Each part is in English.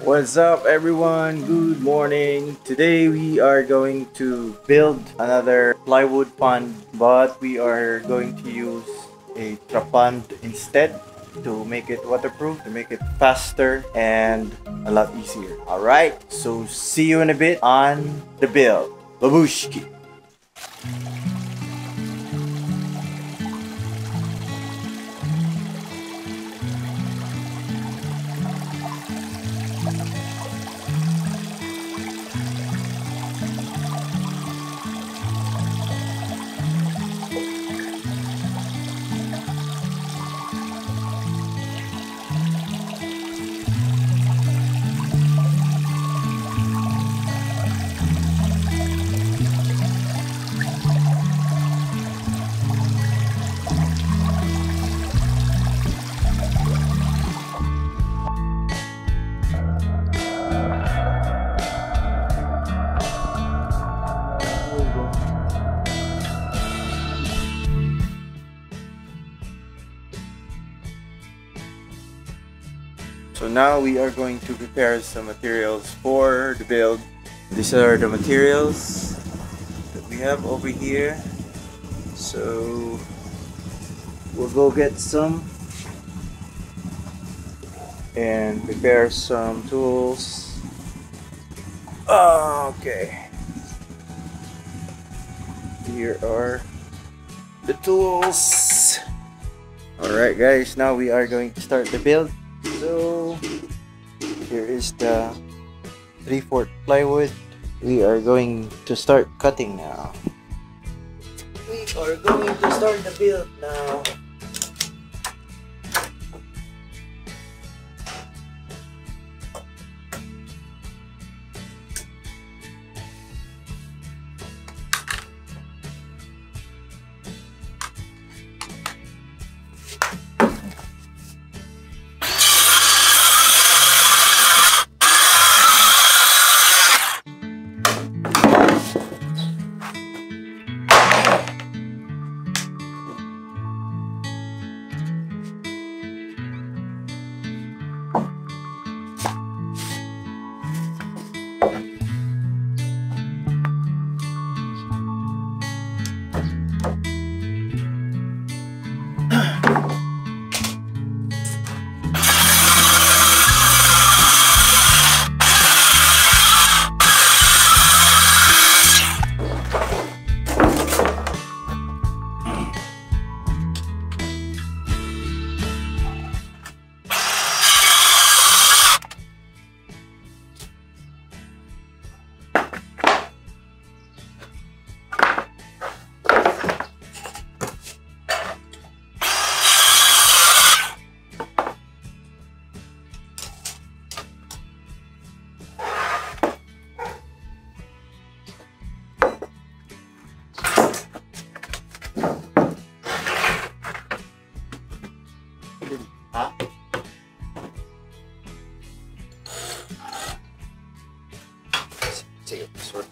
What's up everyone? Good morning. Today we are going to build another plywood pond but we are going to use a trapond instead to make it waterproof, to make it faster and a lot easier. Alright, so see you in a bit on the build. Babushki! Now we are going to prepare some materials for the build. These are the materials that we have over here. So we'll go get some and prepare some tools. Okay. Here are the tools. Alright guys, now we are going to start the build. So here is the 3 4 plywood. We are going to start cutting now. We are going to start the build now. Kami. Sort.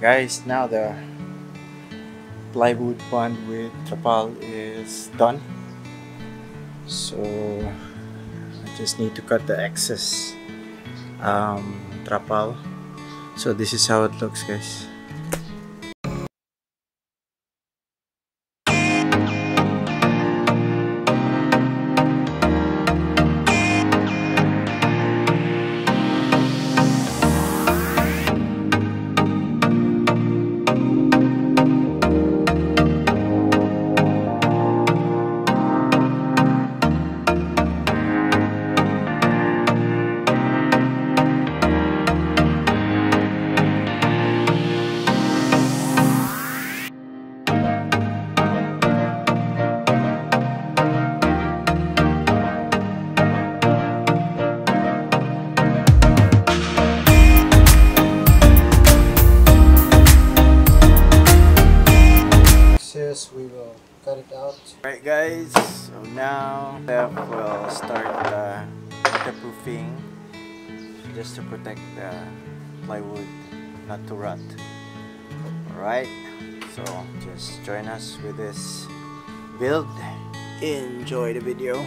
Guys now the plywood pond with trapal is done. So I just need to cut the excess um, trapal. So this is how it looks guys Alright guys, so now Steph will start the waterproofing just to protect the plywood not to rot. Alright, so just join us with this build. Enjoy the video.